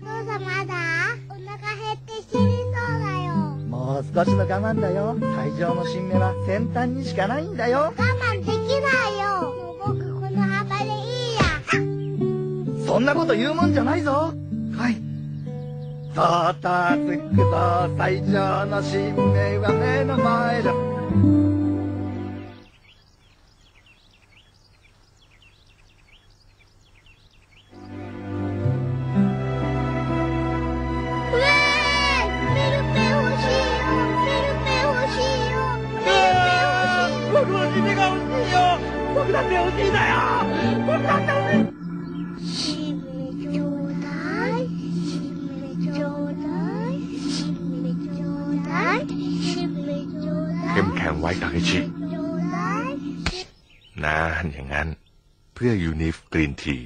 父様だお腹減って死にそうだよ。もう少しの我慢だよ。最上の新芽は先端にしかないんだよ。我慢できないよ。もう僕この幅でいいや。そんなこと言うもんじゃないぞ。はい。さあたつくぞ最上の新芽は目の前だ僕だって欲しいんだよ僕だって欲しいしめちょうだいしめちょうだいしめちょうだいしめちょうだい เข้มแข็งไว้ทาเคชิ ちょうだい นะอย่างนั้น เพื่อยูนิฟกรีนที